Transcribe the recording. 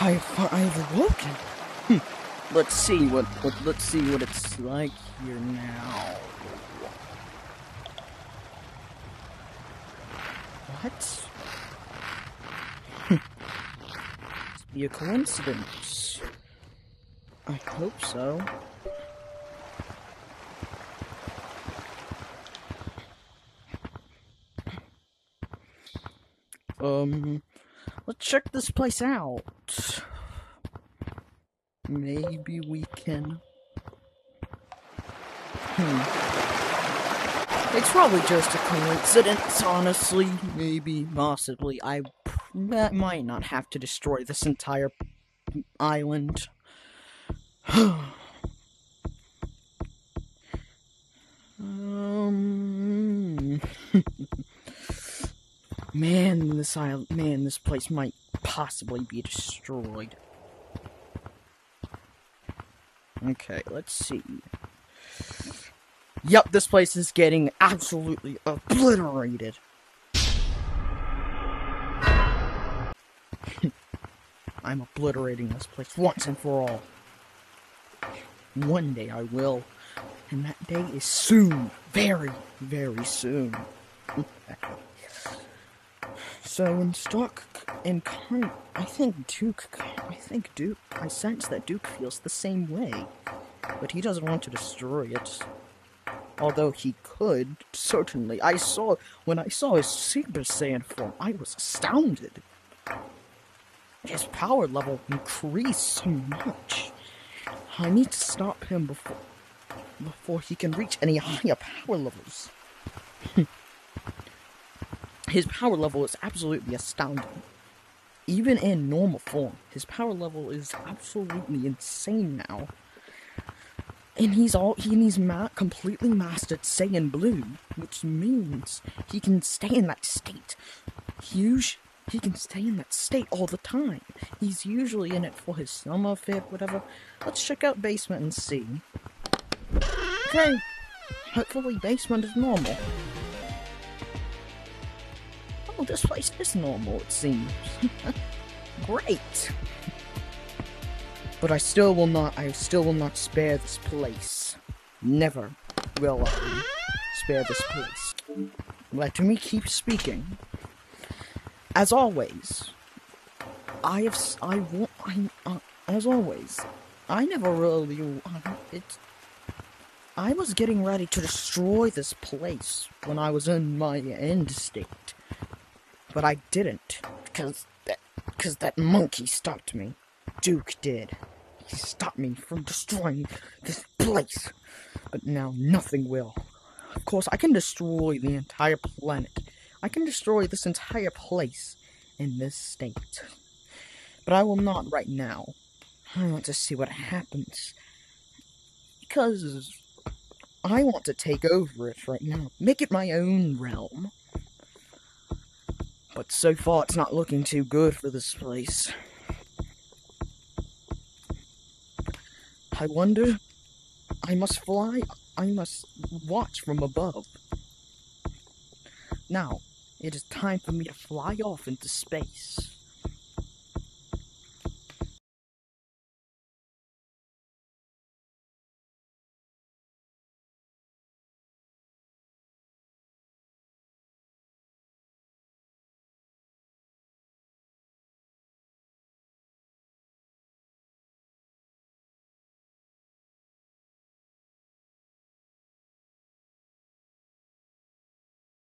I've, I've awoken. Hmm. Let's see what, what let's see what it's like here now. What? Must be a coincidence. I hope so. Um, let's check this place out. Maybe we can. Hmm. It's probably just a coincidence, honestly. Maybe, possibly. I might not have to destroy this entire island. um. Man, this island, man, this place might possibly be destroyed. Okay, let's see. Yep, this place is getting absolutely obliterated. I'm obliterating this place once and for all. One day I will. And that day is soon. Very, very soon. So in Stark and Kern, I think Duke, I think Duke, I sense that Duke feels the same way. But he doesn't want to destroy it. Although he could, certainly. I saw, when I saw his Super Saiyan form, I was astounded. His power level increased so much. I need to stop him before, before he can reach any higher power levels. his power level is absolutely astounding. Even in normal form, his power level is absolutely insane now. And he's all he and he's ma completely mastered Saiyan Blue, which means he can stay in that state. Huge he can stay in that state all the time. He's usually in it for his summer fit, whatever. Let's check out basement and see. Okay. Hopefully basement is normal. Oh, this place is normal, it seems. Great. But I still will not, I still will not spare this place. Never will I spare this place. Let me keep speaking. As always, I have, I want, I, uh, as always, I never really, uh, it's, I was getting ready to destroy this place when I was in my end state. But I didn't, because that, because that monkey stopped me. Duke did. He stopped me from destroying this place. But now nothing will. Of course, I can destroy the entire planet. I can destroy this entire place in this state. But I will not right now. I want to see what happens. Because I want to take over it right now. Make it my own realm. But so far, it's not looking too good for this place. I wonder. I must fly. I must watch from above. Now, it is time for me to fly off into space.